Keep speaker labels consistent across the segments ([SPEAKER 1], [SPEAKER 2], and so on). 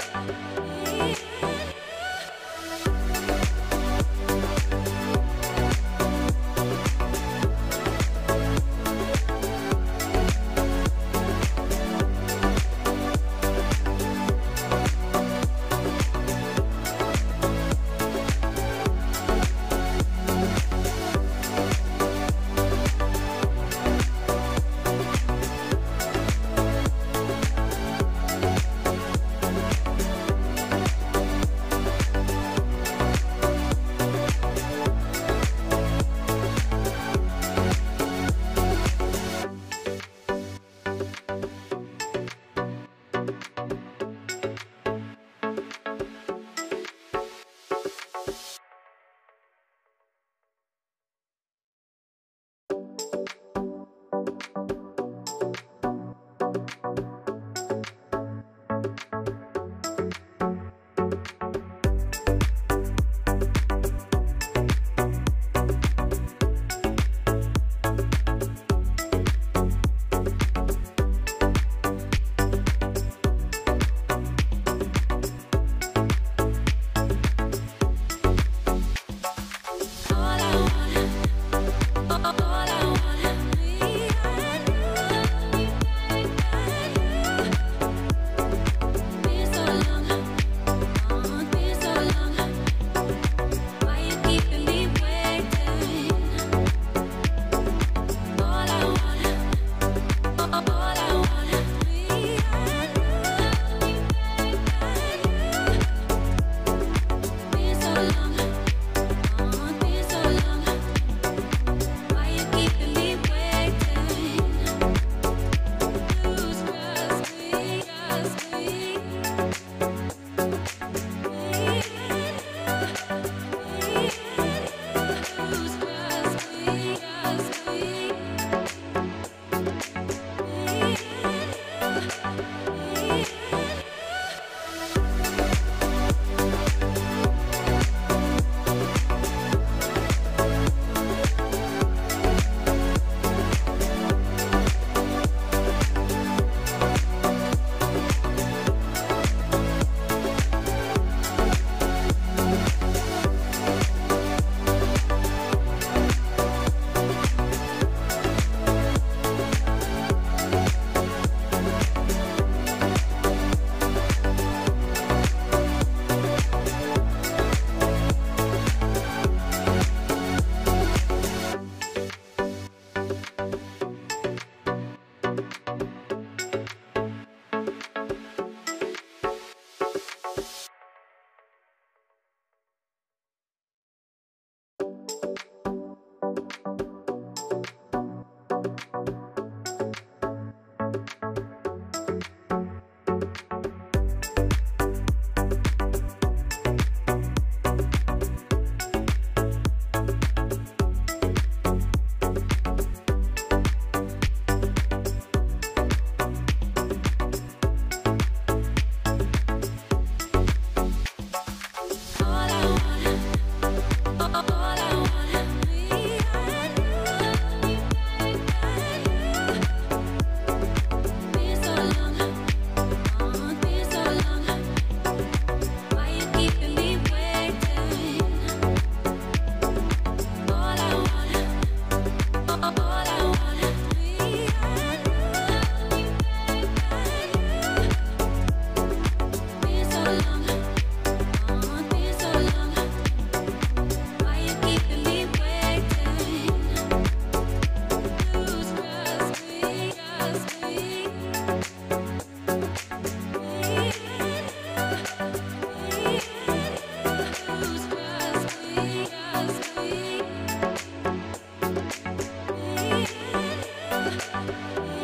[SPEAKER 1] Thank you.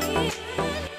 [SPEAKER 1] えっ